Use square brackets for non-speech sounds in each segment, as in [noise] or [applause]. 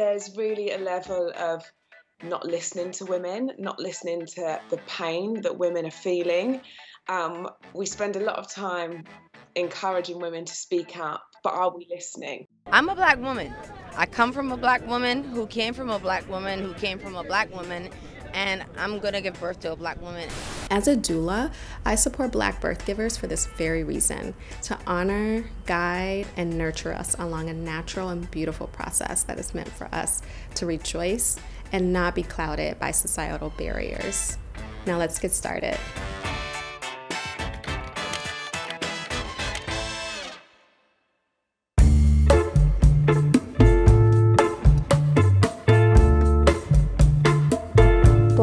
there's really a level of not listening to women, not listening to the pain that women are feeling. Um, we spend a lot of time encouraging women to speak out, but are we listening? I'm a black woman. I come from a black woman who came from a black woman who came from a black woman, and I'm gonna give birth to a black woman. As a doula, I support black birth givers for this very reason to honor, guide, and nurture us along a natural and beautiful process that is meant for us to rejoice and not be clouded by societal barriers. Now let's get started.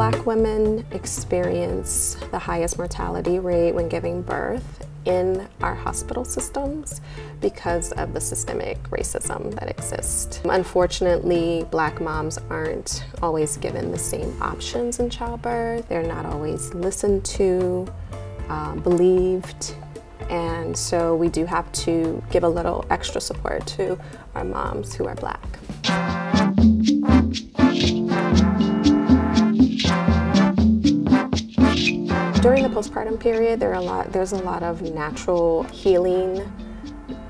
Black women experience the highest mortality rate when giving birth in our hospital systems because of the systemic racism that exists. Unfortunately, black moms aren't always given the same options in childbirth. They're not always listened to, uh, believed, and so we do have to give a little extra support to our moms who are black. During the postpartum period, there are a lot, there's a lot of natural healing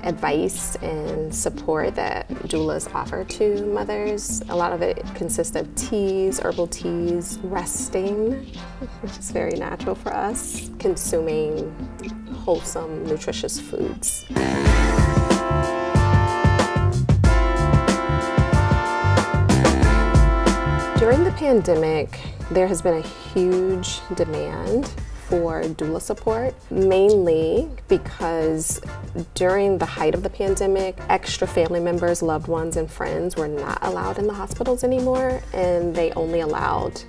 advice and support that doulas offer to mothers. A lot of it consists of teas, herbal teas, resting, which is very natural for us, consuming wholesome, nutritious foods. During the pandemic, there has been a huge demand for doula support, mainly because during the height of the pandemic, extra family members, loved ones, and friends were not allowed in the hospitals anymore, and they only allowed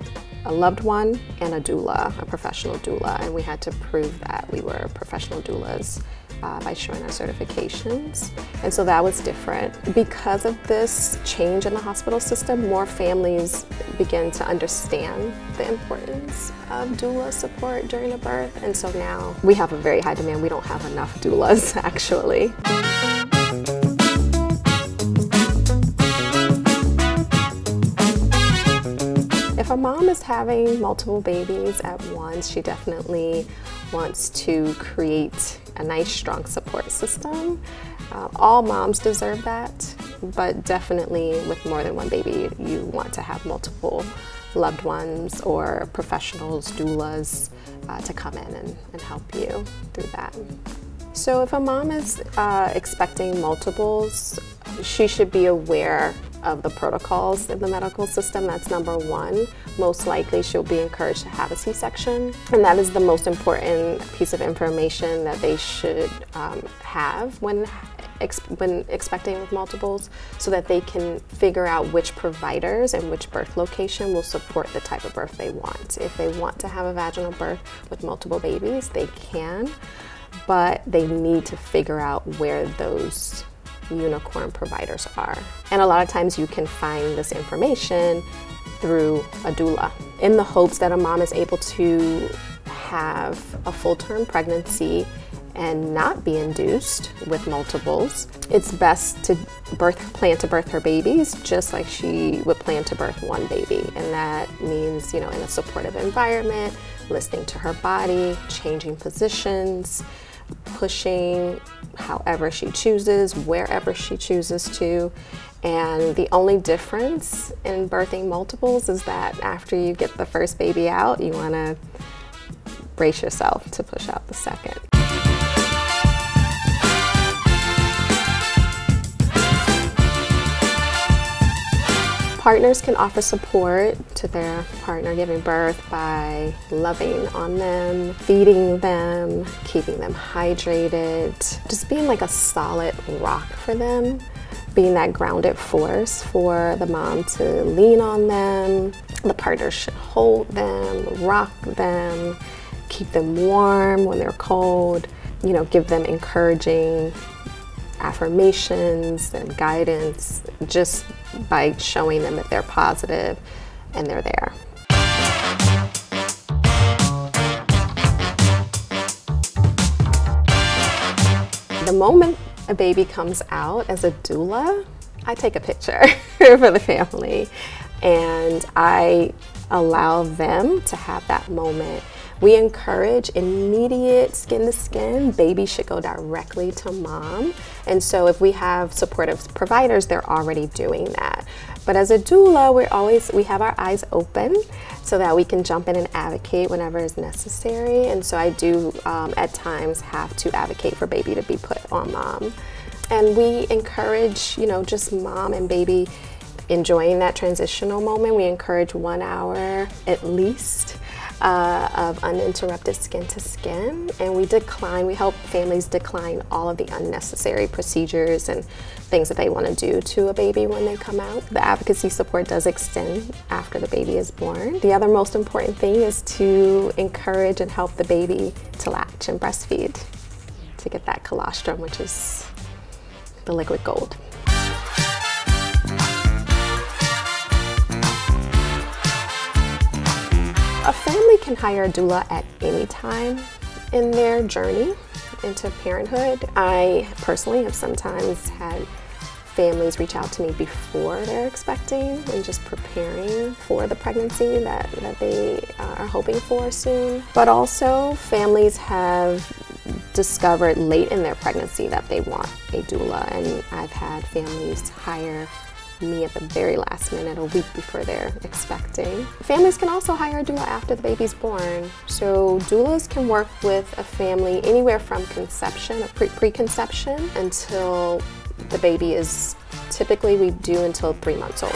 a loved one and a doula, a professional doula, and we had to prove that we were professional doulas uh, by showing our certifications. And so that was different. Because of this change in the hospital system, more families begin to understand the importance of doula support during a birth. And so now we have a very high demand. We don't have enough doulas [laughs] actually. If a mom is having multiple babies at once, she definitely wants to create a nice, strong support system. Uh, all moms deserve that, but definitely with more than one baby, you want to have multiple loved ones or professionals, doulas, uh, to come in and, and help you through that. So if a mom is uh, expecting multiples, she should be aware of the protocols in the medical system. That's number one. Most likely she'll be encouraged to have a C-section. And that is the most important piece of information that they should um, have when Ex when expecting with multiples so that they can figure out which providers and which birth location will support the type of birth they want. If they want to have a vaginal birth with multiple babies, they can, but they need to figure out where those unicorn providers are. And a lot of times you can find this information through a doula in the hopes that a mom is able to have a full-term pregnancy and not be induced with multiples. It's best to birth, plan to birth her babies just like she would plan to birth one baby. And that means, you know, in a supportive environment, listening to her body, changing positions, pushing however she chooses, wherever she chooses to. And the only difference in birthing multiples is that after you get the first baby out, you want to brace yourself to push out the second. Partners can offer support to their partner giving birth by loving on them, feeding them, keeping them hydrated, just being like a solid rock for them, being that grounded force for the mom to lean on them. The partner should hold them, rock them, keep them warm when they're cold, you know, give them encouraging affirmations and guidance just by showing them that they're positive and they're there. The moment a baby comes out as a doula, I take a picture [laughs] for the family and I allow them to have that moment. We encourage immediate skin to skin. Baby should go directly to mom. And so if we have supportive providers, they're already doing that. But as a doula, we're always, we have our eyes open so that we can jump in and advocate whenever is necessary. And so I do um, at times have to advocate for baby to be put on mom. And we encourage, you know, just mom and baby enjoying that transitional moment. We encourage one hour at least uh, of uninterrupted skin to skin. And we decline, we help families decline all of the unnecessary procedures and things that they want to do to a baby when they come out. The advocacy support does extend after the baby is born. The other most important thing is to encourage and help the baby to latch and breastfeed to get that colostrum, which is the liquid gold. A family can hire a doula at any time in their journey into parenthood. I personally have sometimes had families reach out to me before they're expecting and just preparing for the pregnancy that, that they uh, are hoping for soon. But also, families have discovered late in their pregnancy that they want a doula, and I've had families hire me at the very last minute, a week before they're expecting. Families can also hire a doula after the baby's born. So doulas can work with a family anywhere from conception, pre preconception, until the baby is typically we do until three months old.